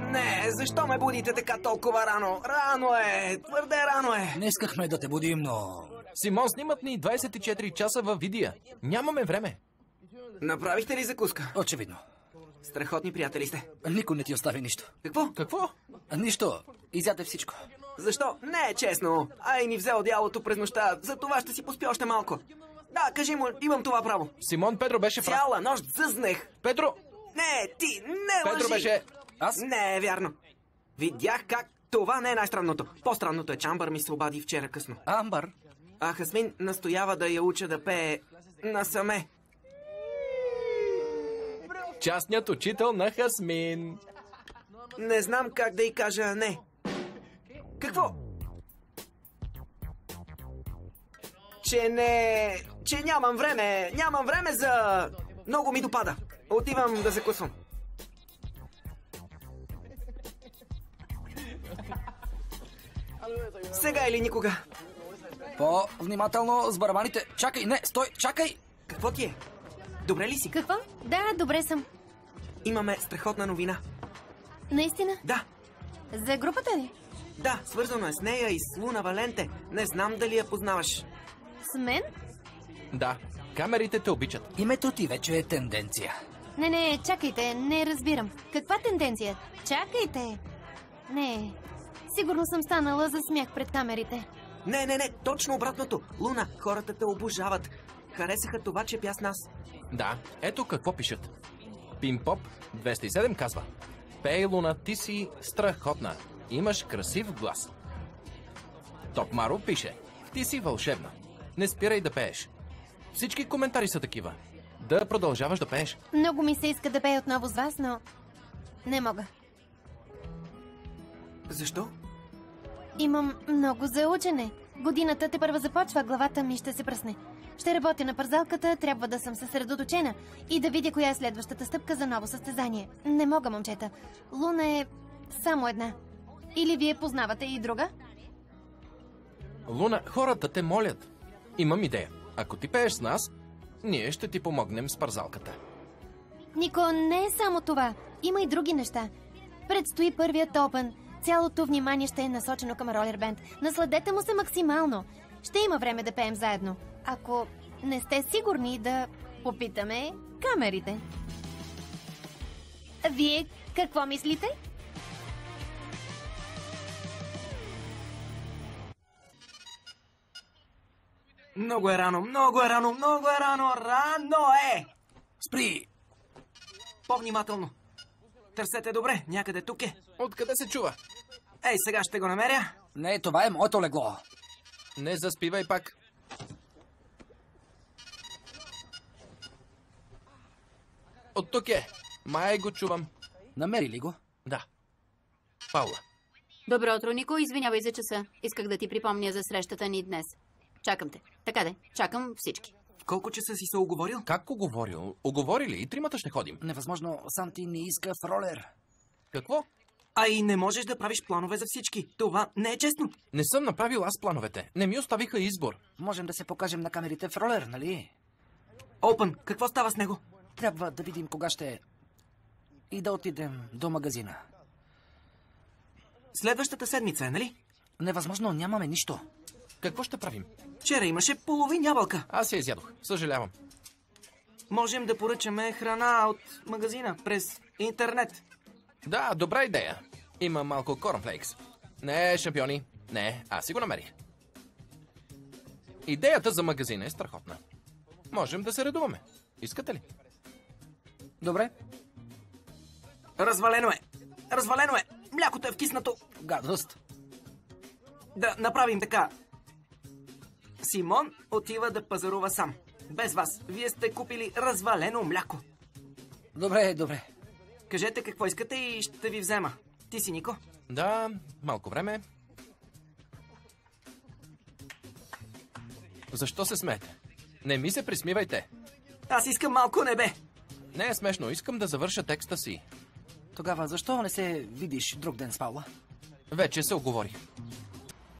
Не, защо ме будите така толкова рано? Рано е, твърде рано е. Не искахме да те будим, но... Симон, снимат ни 24 часа във видео. Нямаме време. Направихте ли закуска? Очевидно. Страхотни приятели сте. Никой не ти остави нищо. Какво? Какво? Нищо. Изяде всичко. Защо? Не е честно. Ай ни взел дялото през нощта. За това ще си поспя още малко. Да, кажи му, имам това право. Симон, Педро беше прав. Цяла нощ зъзнех. Педро! Не, ти, не Педро лъжи. беше... Аз? Не е вярно. Видях как това не е най-странното. По-странното е, че Амбър ми се обади вчера късно. Амбър. А Хасмин настоява да я уча да пее насаме. Частният учител на Хасмин. Не знам как да й кажа не. Какво? Че не... Че нямам време. Нямам време за... Много ми допада. Отивам да закусвам. Сега или никога. По-внимателно с барабаните. Чакай, не, стой, чакай! Какво ти е? Добре ли си? Какво? Да, добре съм. Имаме страхотна новина. Наистина? Да, За групата ли? да, свързано е с нея и с Луна Валенте. Не знам дали я познаваш. С мен? Да, камерите те обичат. Името ти вече е тенденция. Не, не, чакайте, не разбирам. Каква тенденция? Чакайте! Не, сигурно съм станала за смях пред камерите. Не, не, не, точно обратното. Луна, хората те обожават. Харесаха това, че пя с нас. Да, ето какво пишат. Пимпоп 207 казва. Пей, Луна, ти си страхотна. Имаш красив глас. Топ Маро пише. Ти си вълшебна. Не спирай да пееш. Всички коментари са такива. Да продължаваш да пееш. Много ми се иска да пея отново с вас, но не мога. Защо? Имам много за учене. Годината те първа започва, главата ми ще се пръсне. Ще работя на парзалката, трябва да съм съсредоточена и да видя коя е следващата стъпка за ново състезание. Не мога, момчета. Луна е само една. Или вие познавате и друга? Луна, хората те молят. Имам идея. Ако ти пееш с нас, ние ще ти помогнем с парзалката. Нико, не е само това. Има и други неща. Предстои първият опен. Цялото внимание ще е насочено към ролер бенд. Насладете му се максимално. Ще има време да пеем заедно. Ако не сте сигурни да попитаме камерите. Вие какво мислите? Много е рано, много е рано, много е рано, рано е! Спри! По-внимателно. Търсете добре, някъде тук е. Откъде се чува? Ей, сега ще го намеря. Не, това е моето легло. Не заспивай пак. От тук е. Май го чувам. Намери ли го? Да. Паула. Добро утро, Нико. Извинявай за часа. Исках да ти припомня за срещата ни днес. Чакам те. Така де, чакам всички. Колко часа си се оговорил? Как оговорил? Оговорили и тримата ще ходим. Невъзможно, сам ти не иска в ролер. Какво? А и не можеш да правиш планове за всички. Това не е честно. Не съм направил аз плановете. Не ми оставиха избор. Можем да се покажем на камерите в ролер, нали? Опън, какво става с него? Трябва да видим кога ще е. И да отидем до магазина. Следващата седмица е, нали? Невъзможно, нямаме нищо. Какво ще правим? Вчера имаше половин ябълка. Аз я изядох. Съжалявам. Можем да поръчаме храна от магазина през интернет. Да, добра идея. Има малко корнфлейкс. Не, шампиони. Не, аз си го намерих. Идеята за магазина е страхотна. Можем да се редуваме. Искате ли? Добре, Развалено е. Развалено е. Млякото е втиснато. гадост. Да направим така. Симон отива да пазарува сам. Без вас. Вие сте купили развалено мляко. Добре, добре. Кажете какво искате и ще ви взема. Ти си, Нико? Да, малко време. Защо се смеете? Не ми се присмивайте. Аз искам малко небе. Не е смешно, искам да завърша текста си. Тогава защо не се видиш друг ден с Паула? Вече се оговорих.